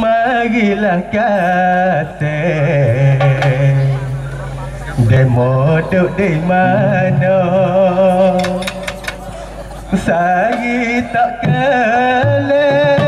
magilakate demo duk di mana? Sagi tak kelen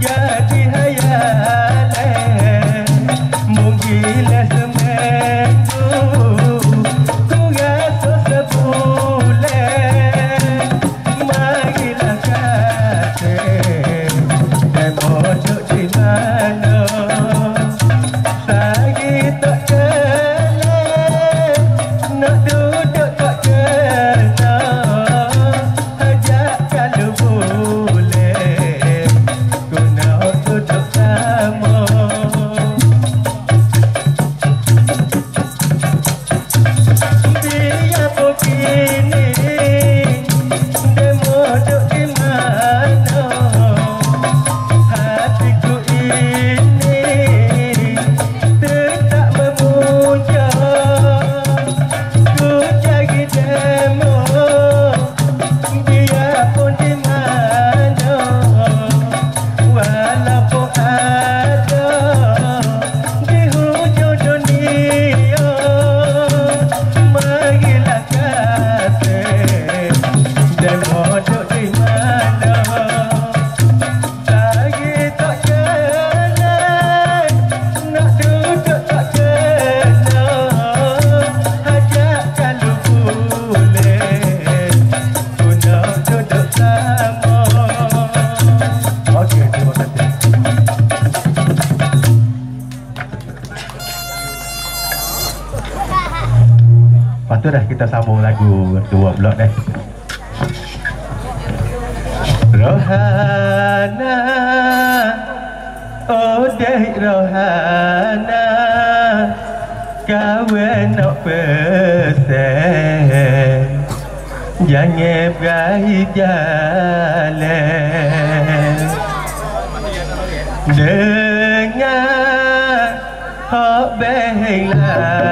yeah. kita sambung lagu kedua pula deh Rohana Oh deh Rohana Kawen nak pesen Jangan berahit jalan Dengar Hak behilang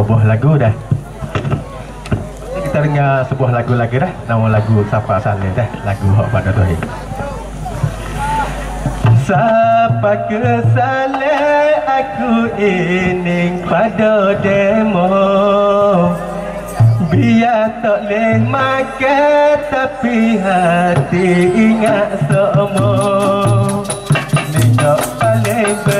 dua buah lagu dah. Kita dengar sebuah lagu lagi dah. Nama lagu Sapa Saleh dah. Lagu Hak Pada Tuhan Sapa kesalahan aku ini pada demo. Biar tak boleh makan tapi hati ingat semua. Minyak paling belakang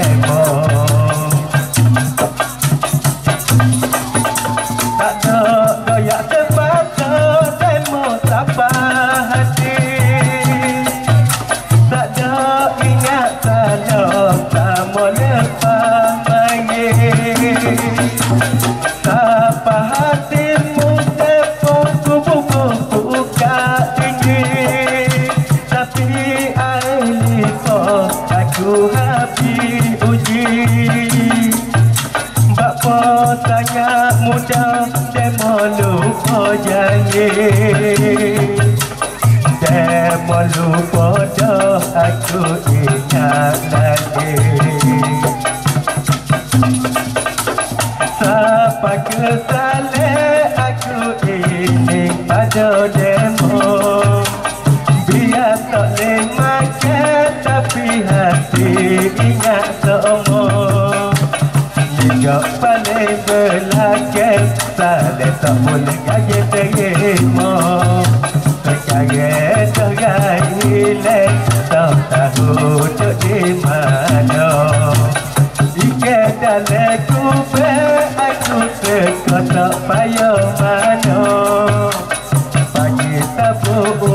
Lupa dah Aku lagi Siapa kesalahan aku ini pada demo? Biar tak boleh makan Tapi hati ingat semua Jika paling belakang Saleh tak boleh gaya terima Oh,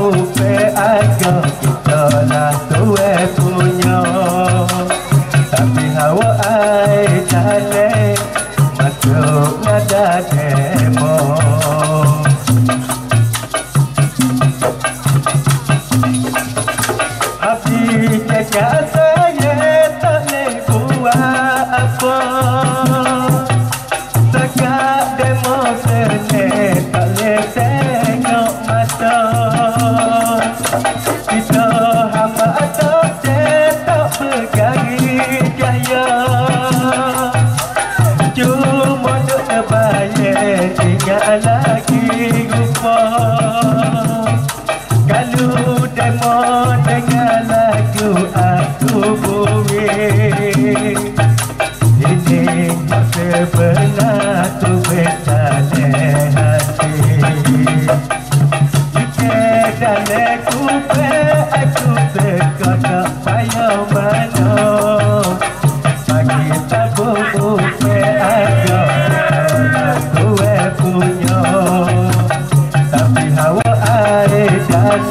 lagi cahaya Cuma tak terbayar tinggal lagi.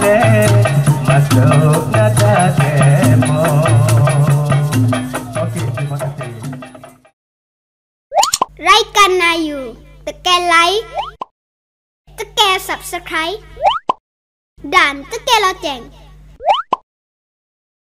से